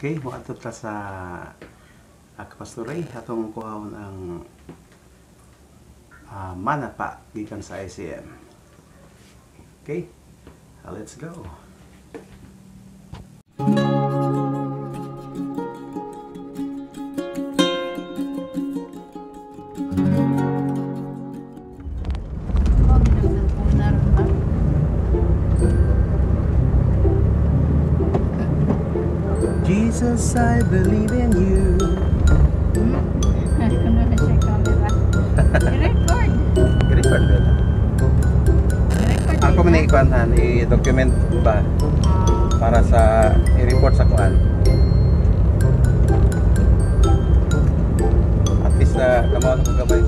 Okay, moadto ta sa kapastoray atong kuhaon ang uh, manapa gikan sa ICM. Okay? Uh, let's go. Jesus, I believe in you. Na. I-record. I-record ba? I-record Ako man ikuanhan, i-document ba para sa i-report sa kuan. At least na uh, kamaw ko gabay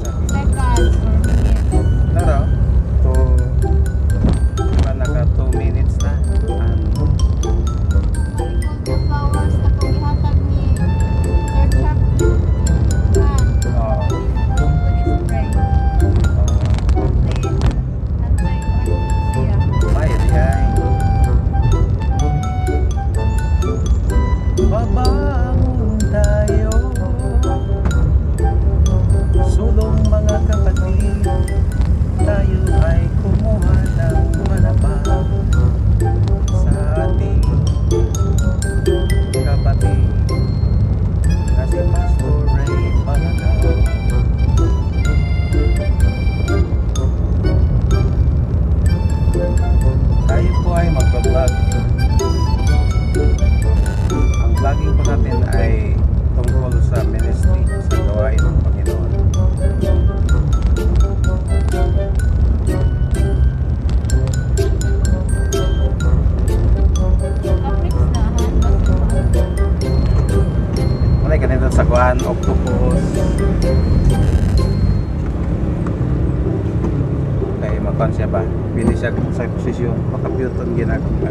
posisyon, makabuton ginagawa.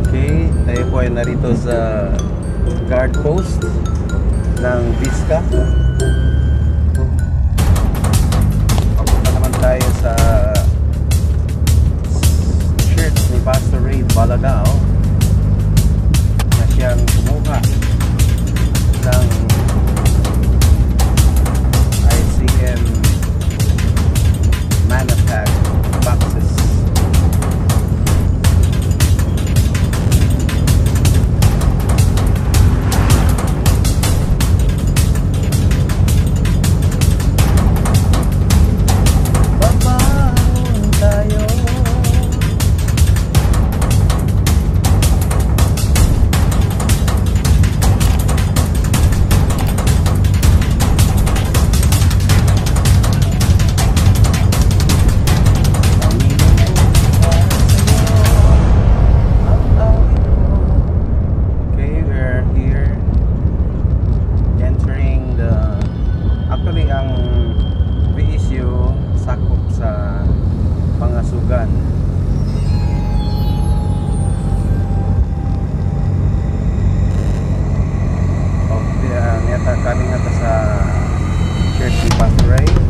Okay, tayo po ay narito sa guard post ng Vizca. Papunta naman tayo sa church ni Pastor Ray Balagao na siyang kumuha ng uh, ta sa Church ni Pastor Ray.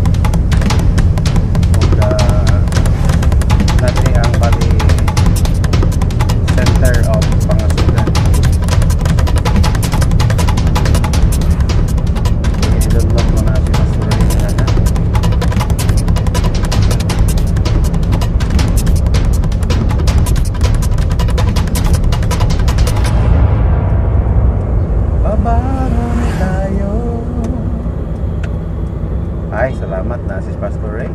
Ay, salamat na si Pastor Ray.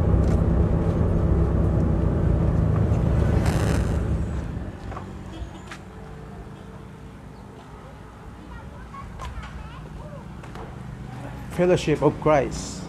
Fellowship of Christ.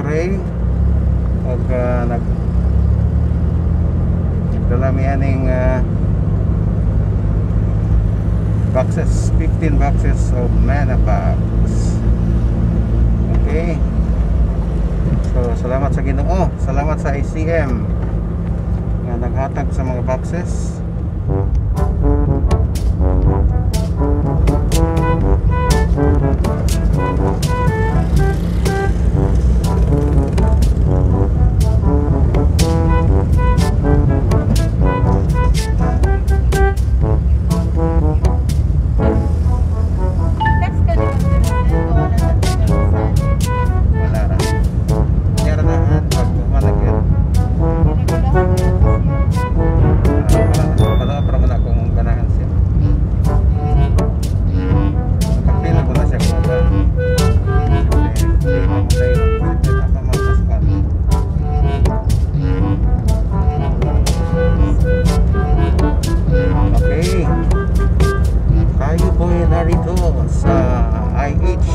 Ni Pastor Ray og ah, nag dala mi aning ah, boxes 15 boxes of mana okay. So salamat sa Ginoo. Salamat sa ICM nga naghatag sa mga boxes ay narito sa IH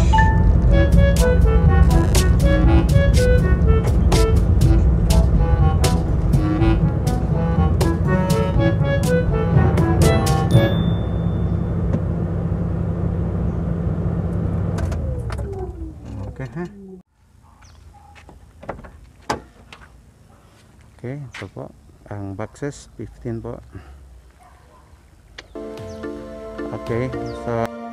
Okay, ha? Okay, ito po. Ang boxes, 15 po. Okay, so